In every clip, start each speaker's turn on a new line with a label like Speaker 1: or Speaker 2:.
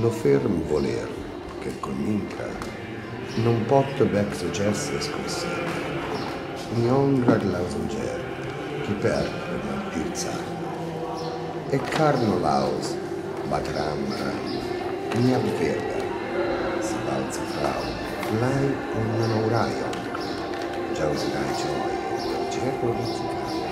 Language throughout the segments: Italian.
Speaker 1: lo ferm voler che comincia non pot bec suggerse scosse ni honra lausunger chi per dirza e carno laus batram ni abverda si valza frau lai un onoraio già usirai cioi cerco di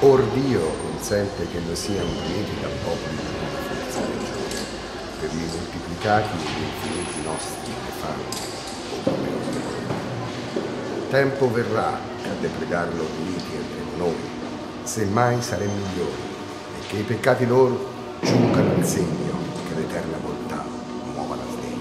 Speaker 1: Or Dio consente che non siano uniti dal popolo di forza religiose, per i moltiplicati e infiniti nostri che fanno. Tempo verrà che a depregarlo uniti andremo noi, se mai saremo migliori, e che i peccati loro giungano al segno che l'eterna volontà muova la sdegna.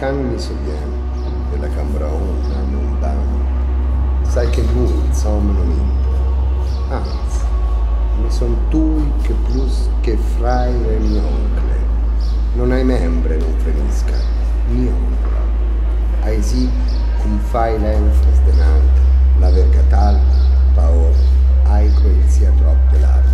Speaker 1: Can mi sovviene della cambraona non danno, sai che lui insomma non intra, anzi, mi son tui che plus che fraire mi oncle, non hai membre non frenisca, mi onra, ai sì cum fai l'enfas denante, la verga tal, paor, ai quel sia troppo largo.